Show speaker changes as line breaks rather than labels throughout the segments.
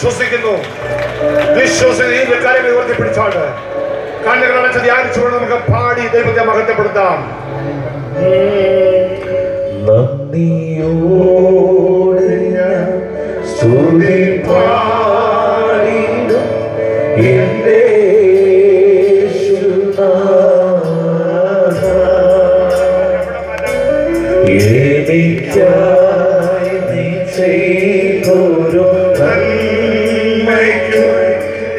വിശ്വസിക്കുന്നു. വിശ്വസിക്കുന്ന ഈ കാര്യങ്ങൾ ഉയർത്തി കണ്ണുകൾ അടച്ച് ധ്യാനിച്ചുകൊണ്ട് നമുക്ക് പാടി ദൈവത്തെ മഹത്വപ്പെടുത്താം.
Yeah.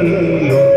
Hallelujah.